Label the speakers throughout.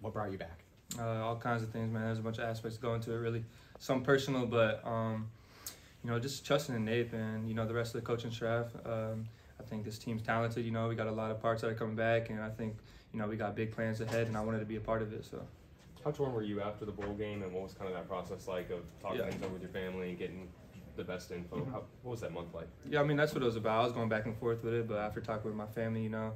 Speaker 1: What brought you back?
Speaker 2: Uh, all kinds of things, man. There's a bunch of aspects going to it. Really, some personal, but um, you know, just trusting in Nate and you know the rest of the coaching staff. Um, I think this team's talented. You know, we got a lot of parts that are coming back, and I think you know we got big plans ahead, and I wanted to be a part of it. So.
Speaker 3: How torn were you after the bowl game, and what was kind of that process like of talking
Speaker 2: Yeah.
Speaker 3: things over with your family and getting the best info?
Speaker 2: Mhm.
Speaker 3: How, what was that month like?
Speaker 2: Yeah, I mean that's what it was about. I was going back and forth with it, but after talking with my family, you know,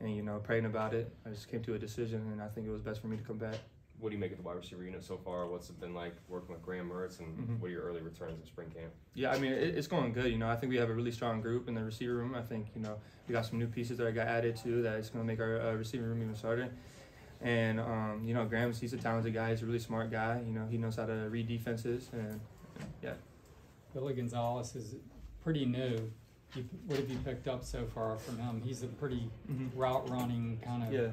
Speaker 2: and you know praying about it, I just came to a decision, and I think it was best for me to come back.
Speaker 3: What do you make of the wide receiver unit so far? What's it been like working with Graham Mertz, and
Speaker 2: Mhm.
Speaker 3: what are your early returns in spring camp?
Speaker 2: Yeah, I mean it, it's going good. You know, I think we have a really strong group in the receiver room. I think you know we got some new pieces that I got added to that is going to make our uh, receiver room even stronger. And um, you know, Graham's he's a talented guy. He's a really smart guy. You know, he knows how to read defenses, and yeah.
Speaker 4: Billy Gonzales is pretty new. You, what have you picked up so far from him? He's a pretty route running kind of
Speaker 2: Yeah.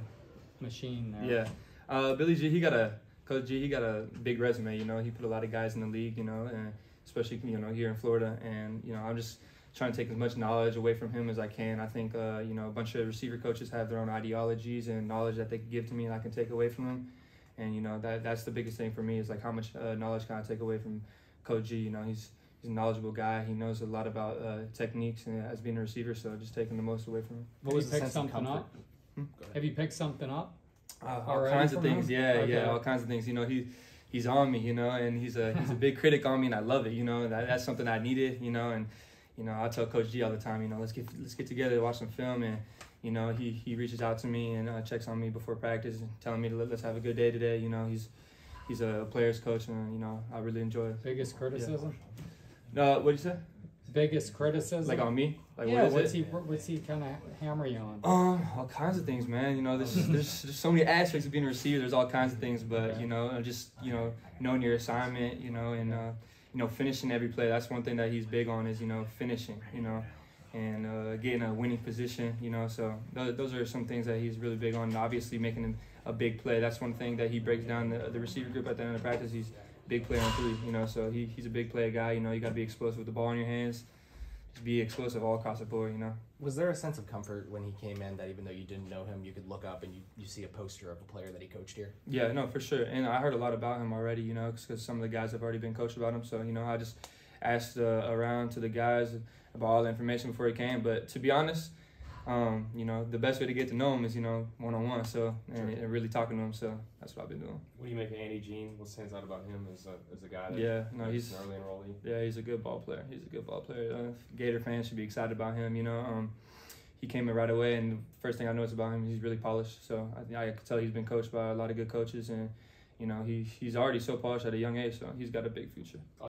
Speaker 4: machine there.
Speaker 2: Yeah, uh, Billy G. He got a Coach G. He got a big resume. You know, he put a lot of guys in the league. You know, and especially you know here in Florida. And you know, I'm just trying to take as much knowledge away from him as I can. I think uh, you know a bunch of receiver coaches have their own ideologies and knowledge that they can give to me, and I can take away from them. And you know that that's the biggest thing for me is like how much uh, knowledge can I take away from Coach G. You know, he's he's a knowledgeable guy. He knows a lot about uh, techniques and as being a receiver. So just taking the most away from him.
Speaker 1: What
Speaker 4: Have
Speaker 1: was
Speaker 4: you
Speaker 1: the
Speaker 4: picked
Speaker 1: sense of
Speaker 4: something
Speaker 1: comfort?
Speaker 4: up?
Speaker 1: Go.
Speaker 4: Have you picked something up?
Speaker 2: Uh, all
Speaker 4: Already
Speaker 2: kinds of things.
Speaker 4: him?
Speaker 2: Yeah,
Speaker 4: Okay.
Speaker 2: yeah, all kinds of things. You know, he he's on me. You know, and he's a he's a big critic on me, and I love it. You know, that, that's something I needed. You know, and you know, I tell Coach G all the time. You know, let's get let's get together, watch some film, and you know, he he reaches out to me and uh, checks on me before practice, and telling me to let, let's have a good day today. You know, he's he's a player's coach, and you know, I really enjoy it.
Speaker 4: Biggest criticism?
Speaker 2: Uh, what did you say?
Speaker 4: Biggest criticism?
Speaker 2: Like on me? Like
Speaker 4: yeah,
Speaker 2: what is
Speaker 4: what's
Speaker 2: it?
Speaker 4: he what's he kind of hammer you on?
Speaker 2: Um, all kinds of things, man. You know, there's there's there's so many aspects of being a receiver. There's all kinds of things, but you know, just you know, knowing your assignment, you know, and uh, you know, finishing every play. That's one thing that he's big on is you know finishing, you know, and uh, getting a winning position. You know, so those, those are some things that he's really big on. And obviously, making a big play. That's one thing that he breaks down the, the receiver group at the end of practice. He's big play on three. You know, so he, he's a big play guy. You know, you got to be explosive with the ball in your hands. Just be explosive all across the board. You know.
Speaker 1: Was there a sense of comfort when he came in that even though you didn't know him, you could look up and you, you see a poster of a player that he coached here?
Speaker 2: Yeah, no, for sure. And I heard a lot about him already, you know, because some of the guys have already been coached about him. So, you know, I just asked uh, around to the guys about all the information before he came. But to be honest, um, you know, the best way to get to know him is, you know, one on one. So, and, and really talking to him. So that's what I've been doing.
Speaker 3: What do you make of Andy Jean? What stands out about him as a, as a guy that
Speaker 2: Yeah, no, he's
Speaker 3: an early enrollee?
Speaker 2: yeah, he's a good ball player. He's a good ball player. Uh, Gator fans should be excited about him. You know, um, he came in right away, and the first thing I noticed about him, he's really polished. So I, I could tell he's been coached by a lot of good coaches, and you know, he he's already so polished at a young age. So he's got a big future.